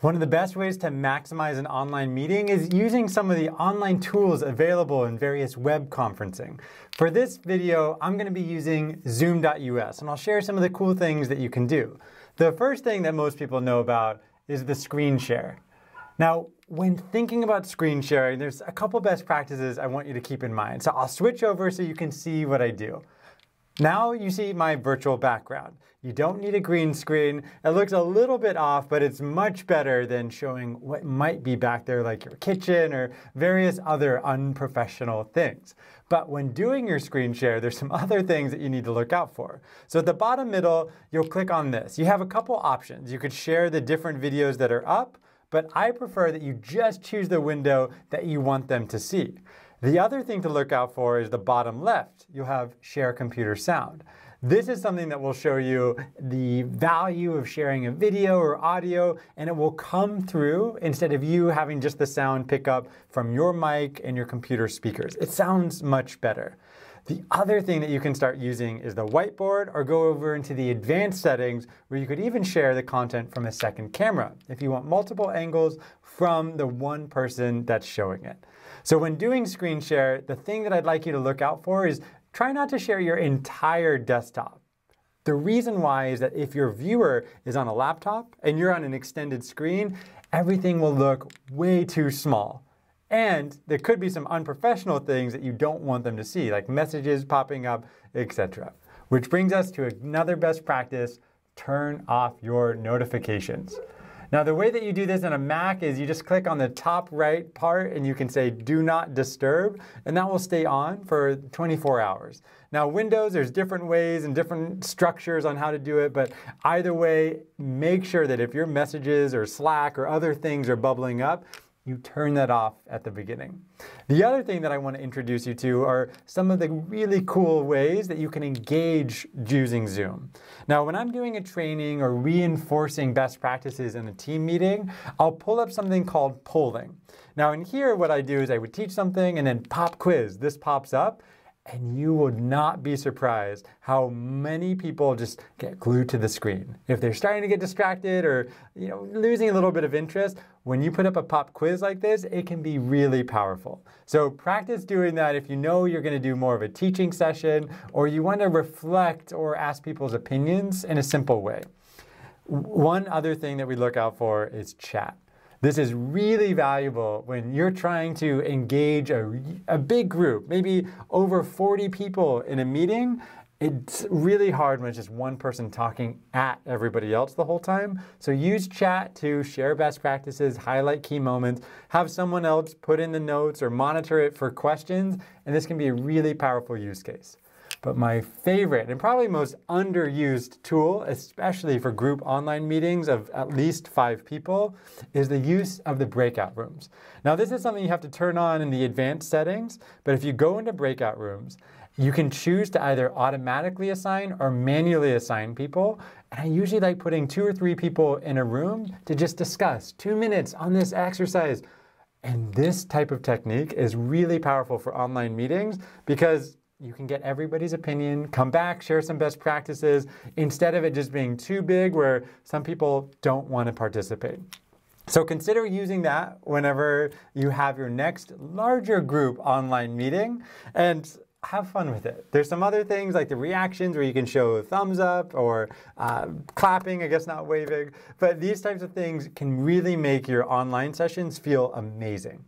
One of the best ways to maximize an online meeting is using some of the online tools available in various web conferencing. For this video, I'm going to be using Zoom.us, and I'll share some of the cool things that you can do. The first thing that most people know about is the screen share. Now, when thinking about screen sharing, there's a couple best practices I want you to keep in mind. So I'll switch over so you can see what I do. Now you see my virtual background. You don't need a green screen. It looks a little bit off, but it's much better than showing what might be back there like your kitchen or various other unprofessional things. But when doing your screen share, there's some other things that you need to look out for. So at the bottom middle, you'll click on this. You have a couple options. You could share the different videos that are up, but I prefer that you just choose the window that you want them to see. The other thing to look out for is the bottom left. You'll have share computer sound. This is something that will show you the value of sharing a video or audio, and it will come through instead of you having just the sound pick up from your mic and your computer speakers. It sounds much better. The other thing that you can start using is the whiteboard or go over into the advanced settings where you could even share the content from a second camera if you want multiple angles from the one person that's showing it. So when doing screen share, the thing that I'd like you to look out for is try not to share your entire desktop. The reason why is that if your viewer is on a laptop and you're on an extended screen, everything will look way too small. And there could be some unprofessional things that you don't want them to see, like messages popping up, etc. Which brings us to another best practice, turn off your notifications. Now the way that you do this on a Mac is you just click on the top right part and you can say do not disturb and that will stay on for 24 hours. Now Windows, there's different ways and different structures on how to do it, but either way, make sure that if your messages or Slack or other things are bubbling up, you turn that off at the beginning. The other thing that I want to introduce you to are some of the really cool ways that you can engage using Zoom. Now, when I'm doing a training or reinforcing best practices in a team meeting, I'll pull up something called polling. Now, in here, what I do is I would teach something and then pop quiz. This pops up and you would not be surprised how many people just get glued to the screen. If they're starting to get distracted or you know losing a little bit of interest, when you put up a pop quiz like this, it can be really powerful. So practice doing that if you know you're going to do more of a teaching session or you want to reflect or ask people's opinions in a simple way. One other thing that we look out for is chat. This is really valuable when you're trying to engage a, a big group, maybe over 40 people in a meeting. It's really hard when it's just one person talking at everybody else the whole time. So use chat to share best practices, highlight key moments, have someone else put in the notes or monitor it for questions, and this can be a really powerful use case. But my favorite and probably most underused tool, especially for group online meetings of at least five people, is the use of the breakout rooms. Now, this is something you have to turn on in the advanced settings, but if you go into breakout rooms, you can choose to either automatically assign or manually assign people. And I usually like putting two or three people in a room to just discuss two minutes on this exercise. And this type of technique is really powerful for online meetings because you can get everybody's opinion, come back, share some best practices, instead of it just being too big where some people don't want to participate. So consider using that whenever you have your next larger group online meeting and have fun with it. There's some other things like the reactions where you can show thumbs up or uh, clapping, I guess not waving, but these types of things can really make your online sessions feel amazing.